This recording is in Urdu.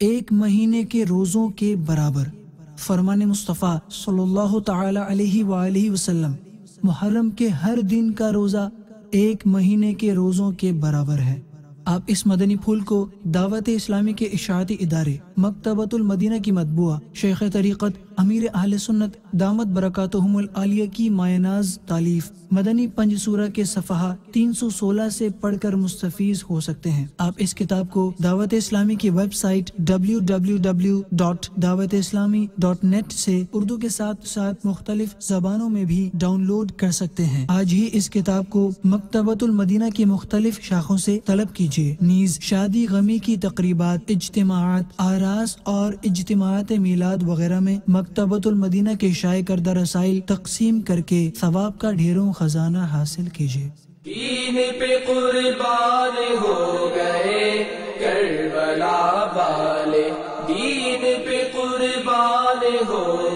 ایک مہینے کے روزوں کے برابر، فرمان مصطفیٰ صلی اللہ تعالی علیہ وآلہ وسلم، محرم کے ہر دن کا روزہ ایک مہینے کے روزوں کے برابر ہے۔ آپ اس مدنی پھول کو دعوت اسلامی کے اشاعتی ادارے مکتبۃ المدینہ کی مطبوعہ شیخ طریقت امیر اہل سنت دامت برکاتہم العالیہ کی مایناز تعلیف مدنی پنج سورہ کے صفحہ تین سو سولہ سے پڑھ کر مستفیض ہو سکتے ہیں۔ آپ اس کتاب کو دعوت اسلامی کی ویب سائٹ ڈبلو ڈاٹ دعوت اسلامی ڈاٹ نیٹ سے اردو کے ساتھ ساتھ مختلف زبانوں میں بھی ڈاؤن لوڈ کر سکتے ہیں۔ آج ہی اس کتاب کو مکتبۃ المدینہ کی مختلف شاخوں سے طلب کی کیجیے نیز شادی غمی کی تقریبات، اجتماعات، آراس اور اجتماعات میلاد وغیرہ میں مکتبۃ المدینہ کے شائع کردہ رسائل تقسیم کر کے ثواب کا ڈھیروں خزانہ حاصل کیجیے دین پہ قربان ہو گئے، کربلا والے۔ دین پہ قربان ہو گئے